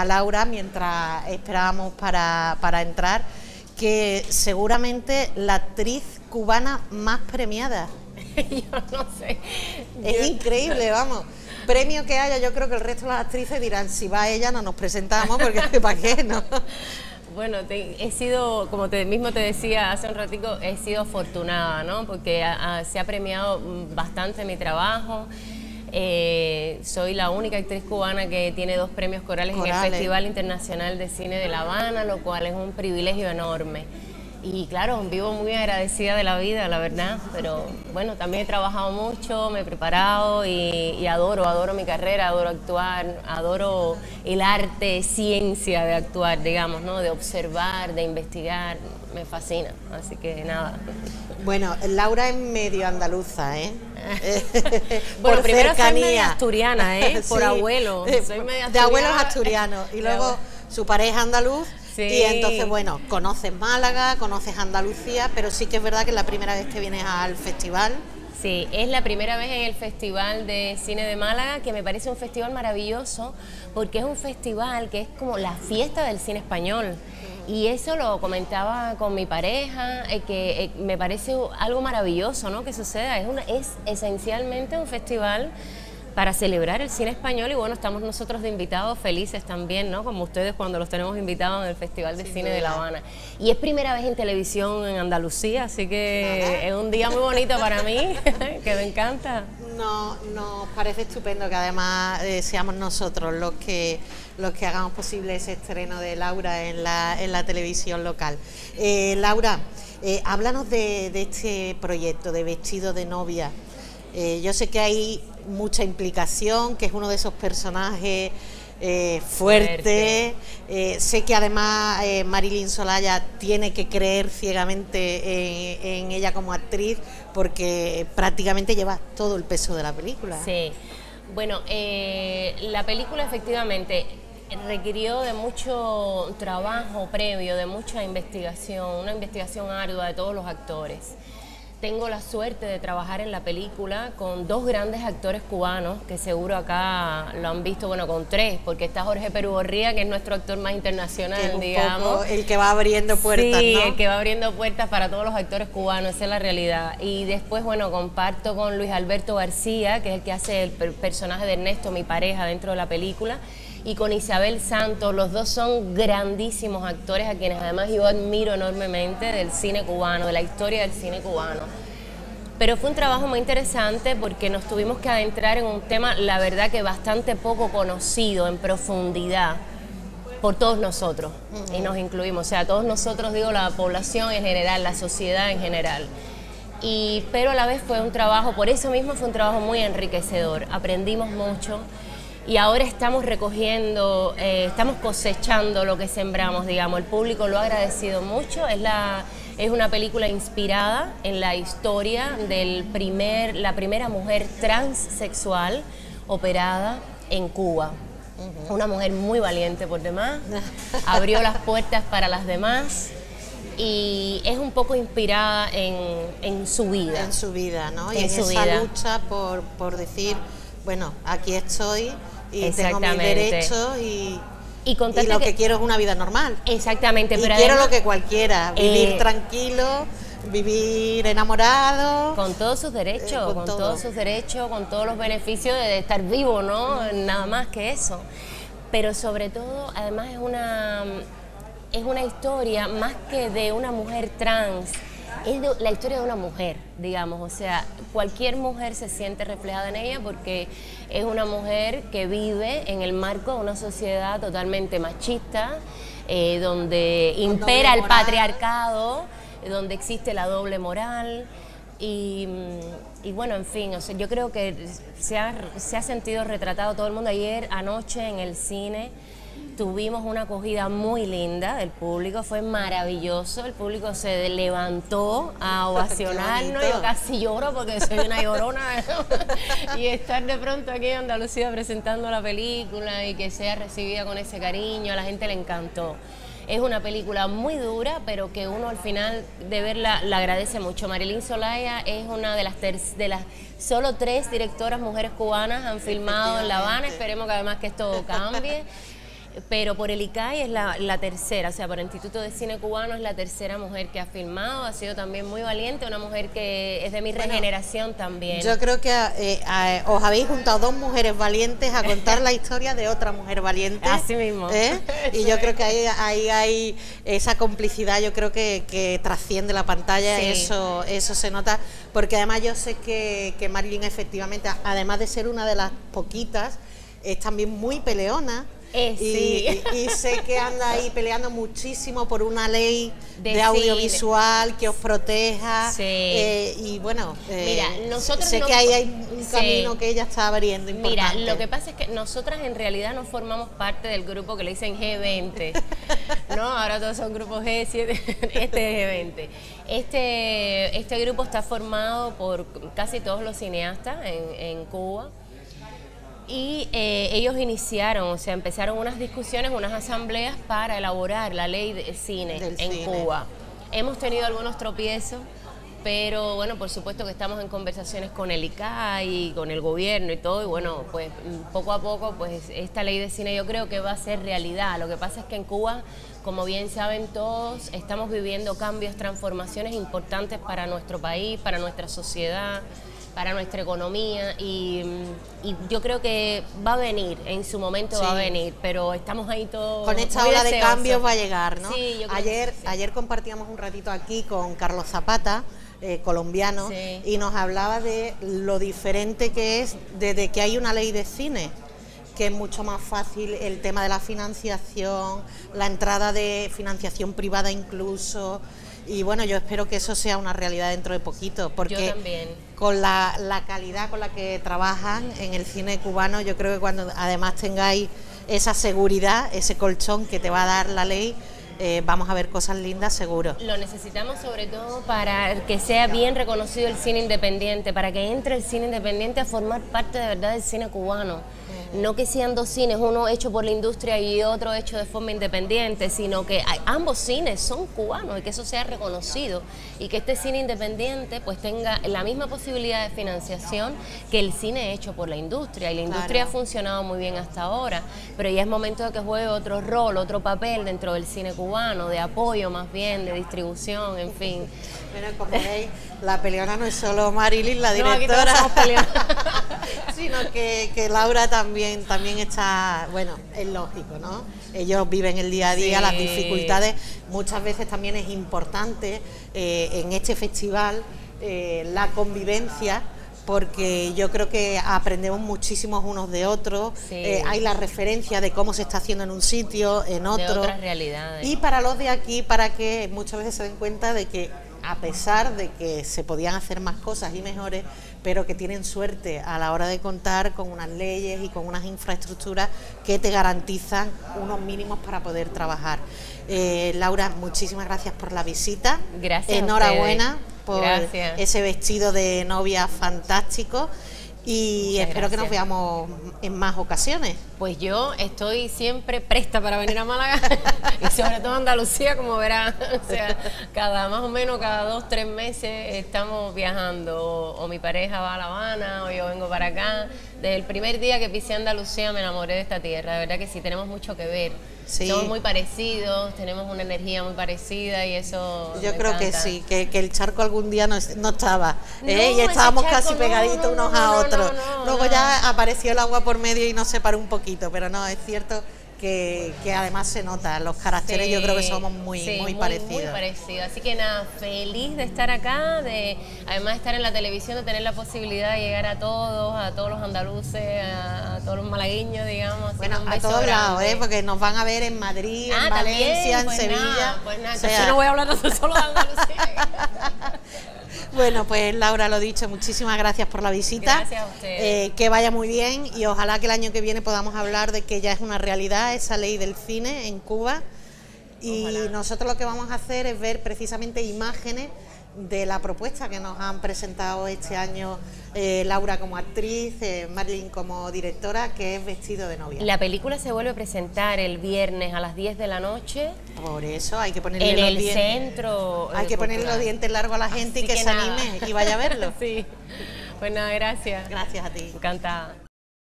a, Laura mientras esperábamos para, para entrar que seguramente la actriz cubana más premiada. yo no sé. Es increíble, vamos. Premio que haya, yo creo que el resto de las actrices dirán, si va ella no nos presentamos, porque ¿para qué no? Bueno, he sido, como te mismo te decía hace un ratico, he sido afortunada, ¿no? Porque se ha premiado bastante mi trabajo. Eh, soy la única actriz cubana que tiene dos premios corales, en el Festival Internacional de Cine de La Habana, lo cual es un privilegio enorme. Y claro, vivo muy agradecida de la vida, la verdad, pero bueno, también he trabajado mucho, me he preparado y, adoro, adoro mi carrera, adoro actuar, adoro el arte, ciencia de actuar, digamos, ¿no? De observar, de investigar, me fascina, así que nada. Bueno, Laura es medio andaluza, ¿eh? bueno, primero cercanía. soy media asturiana, ¿eh? Por abuelo, soy media De abuelos asturianos, y luego su pareja andaluz y entonces, bueno, conoces Málaga, conoces Andalucía, pero sí que es verdad que es la primera vez que vienes al festival. Sí, es la primera vez en el Festival de Cine de Málaga, que me parece un festival maravilloso, porque es un festival que es como la fiesta del cine español. Y eso lo comentaba con mi pareja, eh, que eh, me parece algo maravilloso ¿no? que suceda. Es, una, es esencialmente un festival para celebrar el cine español y bueno, estamos nosotros de invitados felices también, ¿no? Como ustedes cuando los tenemos invitados en el Festival de Cine de La Habana. Y es primera vez en televisión en Andalucía, así que es un día muy bonito para mí, que me encanta. No, nos parece estupendo que además eh, seamos nosotros los que los que hagamos posible ese estreno de Laura en la, en la televisión local. Eh, Laura, eh, háblanos de, de, este proyecto de vestido de novia. yo sé que hay mucha implicación, que es uno de esos personajes eh, fuertes. Eh, sé que además eh, Marilyn Solaya tiene que creer ciegamente en, ella como actriz porque prácticamente lleva todo el peso de la película. Sí, bueno, la película efectivamente requirió de mucho trabajo previo, de mucha investigación, una investigación ardua de todos los actores tengo la suerte de trabajar en la película con dos grandes actores cubanos, que seguro acá lo han visto, bueno, con tres, porque está Jorge Perú Borría, que es nuestro actor más internacional, digamos. el que va abriendo puertas, sí, el que va abriendo puertas para todos los actores cubanos, esa es la realidad. Y después, bueno, comparto con Luis Alberto García, que es el que hace el personaje de Ernesto, mi pareja, dentro de la película y con Isabel Santos. Los dos son grandísimos actores a quienes además yo admiro enormemente del cine cubano, de la historia del cine cubano. Pero fue un trabajo muy interesante porque nos tuvimos que adentrar en un tema, la verdad que bastante poco conocido en profundidad por todos nosotros, y nos incluimos, o sea, todos nosotros, digo, la población en general, la sociedad en general. Y, pero a la vez fue un trabajo, por eso mismo fue un trabajo muy enriquecedor, aprendimos mucho, y ahora estamos recogiendo, eh, estamos cosechando lo que sembramos, digamos. El público lo ha agradecido mucho. Es, la, es una película inspirada en la historia del primer, la primera mujer transsexual operada en Cuba. Una mujer muy valiente por demás, abrió las puertas para las demás y es un poco inspirada en, su vida. En su vida, ¿no? Y en, esa lucha por, por decir, bueno, aquí estoy y tengo mis derechos y, y, lo que, quiero es una vida normal. Exactamente, y quiero lo que cualquiera, vivir eh, tranquilo, vivir enamorado. Con todos sus derechos, eh, con, todos sus derechos, con todos los beneficios de estar vivo, ¿no? Nada más que eso. Pero sobre todo, además es una, es una historia más que de una mujer trans es la historia de una mujer, digamos, o sea, cualquier mujer se siente reflejada en ella porque es una mujer que vive en el marco de una sociedad totalmente machista, eh, donde impera el patriarcado, donde existe la doble moral. Y, bueno, en fin, o sea, yo creo que se ha, se ha sentido retratado todo el mundo ayer, anoche en el cine Tuvimos una acogida muy linda del público, fue maravilloso. El público se levantó a ovacionarnos. Yo casi lloro porque soy una llorona. y estar de pronto aquí en Andalucía presentando la película y que sea recibida con ese cariño, a la gente le encantó. Es una película muy dura, pero que uno al final de verla la agradece mucho. Marilyn Solaya es una de las, de las solo tres directoras mujeres cubanas han filmado en La Habana. Esperemos que además que esto cambie. Pero por el ICAI es la, la, tercera, o sea, por el Instituto de Cine Cubano es la tercera mujer que ha filmado, ha sido también muy valiente, una mujer que es de mi regeneración también. Yo creo que eh, eh, os habéis juntado dos mujeres valientes a contar la historia de otra mujer valiente. Así mismo. ¿eh? Y yo creo que ahí, ahí, hay esa complicidad, yo creo que, que trasciende la pantalla, eso, eso se nota, porque además yo sé que, que Marilyn efectivamente, además de ser una de las poquitas, es también muy peleona eh, y, sé que anda ahí peleando muchísimo por una ley de, audiovisual que os proteja. Eh, y bueno, eh, Mira, nosotros sé que ahí hay un camino que ella está abriendo. Importante. Mira, lo que pasa es que nosotras en realidad no formamos parte del grupo que le dicen G20. ¿no? Ahora todos son grupos G7, este es G20. Este, este grupo está formado por casi todos los cineastas en, en Cuba y eh, ellos iniciaron, o sea, empezaron unas discusiones, unas asambleas para elaborar la ley de cine en Cuba. Hemos tenido algunos tropiezos, pero bueno, por supuesto que estamos en conversaciones con el ICAI, con el gobierno y todo, y bueno, pues poco a poco, pues esta ley de cine yo creo que va a ser realidad. Lo que pasa es que en Cuba, como bien saben todos, estamos viviendo cambios, transformaciones importantes para nuestro país, para nuestra sociedad para nuestra economía y, yo creo que va a venir, en su momento va a venir, pero estamos ahí todos. Con esta ola de cambios va a llegar, ¿no? ayer, ayer compartíamos un ratito aquí con Carlos Zapata. Eh, colombiano y nos hablaba de lo diferente que es desde que hay una ley de cine que es mucho más fácil el tema de la financiación, la entrada de financiación privada incluso, y bueno, yo espero que eso sea una realidad dentro de poquito, porque con la, calidad con la que trabajan en el cine cubano, yo creo que cuando además tengáis esa seguridad, ese colchón que te va a dar la ley, eh, vamos a ver cosas lindas seguro. Lo necesitamos sobre todo para que sea bien reconocido el cine independiente, para que entre el cine independiente a formar parte de verdad del cine cubano no que sean dos cines, uno hecho por la industria y otro hecho de forma independiente, sino que ambos cines son cubanos y que eso sea reconocido y que este cine independiente pues tenga la misma posibilidad de financiación que el cine hecho por la industria. Y la industria ha funcionado muy bien hasta ahora, pero ya es momento de que juegue otro rol, otro papel dentro del cine cubano, de apoyo más bien, de distribución, en fin. Pero como veis, la peleona no es solo Marilyn, la directora, sino que, que Laura también también, está, bueno, es lógico, ¿no? Ellos viven el día a día, las dificultades, muchas veces también es importante eh, en este festival eh, la convivencia porque yo creo que aprendemos muchísimos unos de otros, eh, hay la referencia de cómo se está haciendo en un sitio, en otro. Y para los de aquí, para que muchas veces se den cuenta de que a pesar de que se podían hacer más cosas y mejores, pero que tienen suerte a la hora de contar con unas leyes y con unas infraestructuras que te garantizan unos mínimos para poder trabajar. Eh, Laura, muchísimas gracias por la visita. Gracias. Enhorabuena por ese vestido de novia fantástico y espero que nos veamos en más ocasiones. Pues yo estoy siempre presta para venir a Málaga y sobre todo a Andalucía, como verán, o sea, cada más o menos cada dos, tres meses estamos viajando, o, mi pareja va a La Habana, o yo vengo para acá. Desde el primer día que pisé Andalucía me enamoré de esta tierra, de verdad que sí, tenemos mucho que ver. Somos muy parecidos, tenemos una energía muy parecida y eso. Yo creo que sí, que, el charco algún día no, no estaba ¿eh? y estábamos casi pegaditos unos a otros. Luego ya apareció el agua por medio y nos separó un poquito, pero no, es cierto que, además se nota, los caracteres yo creo que somos muy, muy, parecidos. Muy parecidos. Así que nada, feliz de estar acá, de además de estar en la televisión, de tener la posibilidad de llegar a todos, a todos los andaluces, a, todos los malagueños, digamos. Bueno, a todos lados, ¿eh? porque nos van a ver en Madrid, en ah, Valencia, en pues Sevilla. pues nada, yo no voy a hablar solo de Andalucía. Bueno, pues Laura, lo dicho, muchísimas gracias por la visita. Gracias a usted. Eh, que vaya muy bien y ojalá que el año que viene podamos hablar de que ya es una realidad esa ley del cine en Cuba. Y nosotros lo que vamos a hacer es ver precisamente imágenes de la propuesta que nos han presentado este año eh, Laura como actriz, eh, Marilyn como directora, que es Vestido de novia. La película se vuelve a presentar el viernes a las 10 de la noche. Por eso hay que ponerle en los el centro. Hay que ponerle los dientes largos a la gente y que, se anime y vaya a verlo. sí. Nada, gracias. Gracias a ti. Encantada.